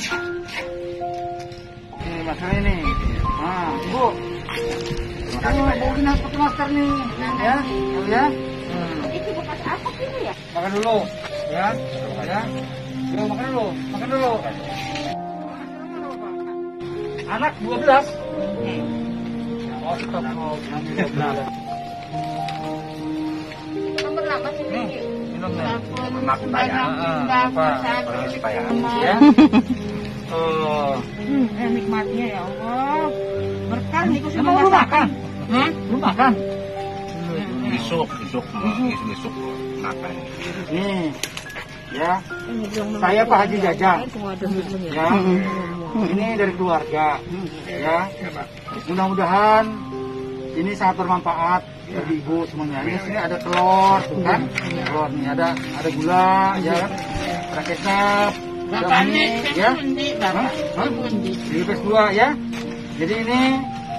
Nah ini. Nah, ibu. Terima kasih Pak. Ini harus pakai masker nih, ya, Ibu ya. Hmm. Itu bekas apa ini ya? Makan dulu, ya, ya. Yuk, makan dulu, makan dulu. Anak 12. Oh, tetap mau ngambil 12. Nomor lama sih Nih, ini. minum nih. Apa? perasaan bayar. sama. Ya. Oh. Hmm, eh, nikmatnya ya Allah. Berkah nih Emang lu makan? Hah? Lu makan? Besok, besok, besok makan. Nih, ya. Ini dong, Saya Pak Haji Jajang. Duitnya. Ya, ini dari keluarga, ya. Mudah-mudahan ini sangat bermanfaat bagi ibu semuanya. Ini sini ada telur, tuh kan? Telur nih ada ada gula, ya, ada kecap, ada mie, ya. Hah? Di PS2 ya. Jadi ini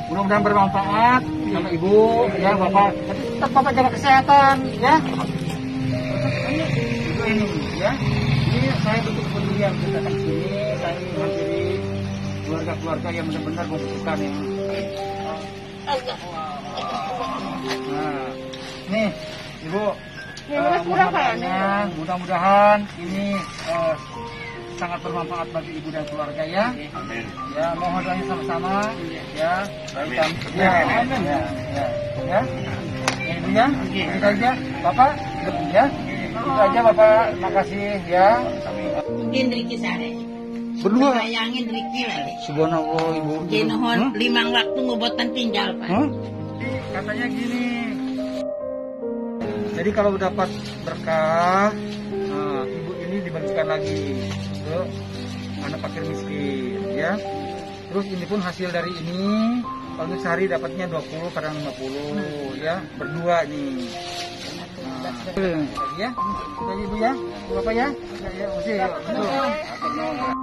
mudah-mudahan bermanfaat sama ibu, ya bapak. Tapi tetap bapak jaga kesehatan, ya. Ini itu ini, ya. Ini saya bentuk kepedulian kita datang sini, saya menghampiri keluarga-keluarga yang benar-benar membutuhkan yang Nah, nih, Ibu. Ini eh, mudah-mudahan, mudah-mudahan ini eh, sangat bermanfaat bagi ibu dan keluarga ya. Amin. Ya, mohon doanya sama-sama. Ya, Amin. Ya, amin. Ya, ya, ya. Ya, Ibu ya, itu aja. Bapak, ya. Itu aja Bapak, makasih ya. Mungkin Riki sare. Berdua. Bayangin Riki lagi. Subhanallah Ibu. Jenuhon Hmm? limang waktu ngobotan tinggal pak. Hah? Katanya gini. Jadi kalau dapat berkah, nah, ibu ini dibagikan lagi ke anak fakir miskin, ya. Terus ini pun hasil dari ini, kalau sehari dapatnya 20 kadang 50, ya. Berdua nih. Nah, ya, kita ibu ya, bapak ya, ya, ya, mesti, ya, betul.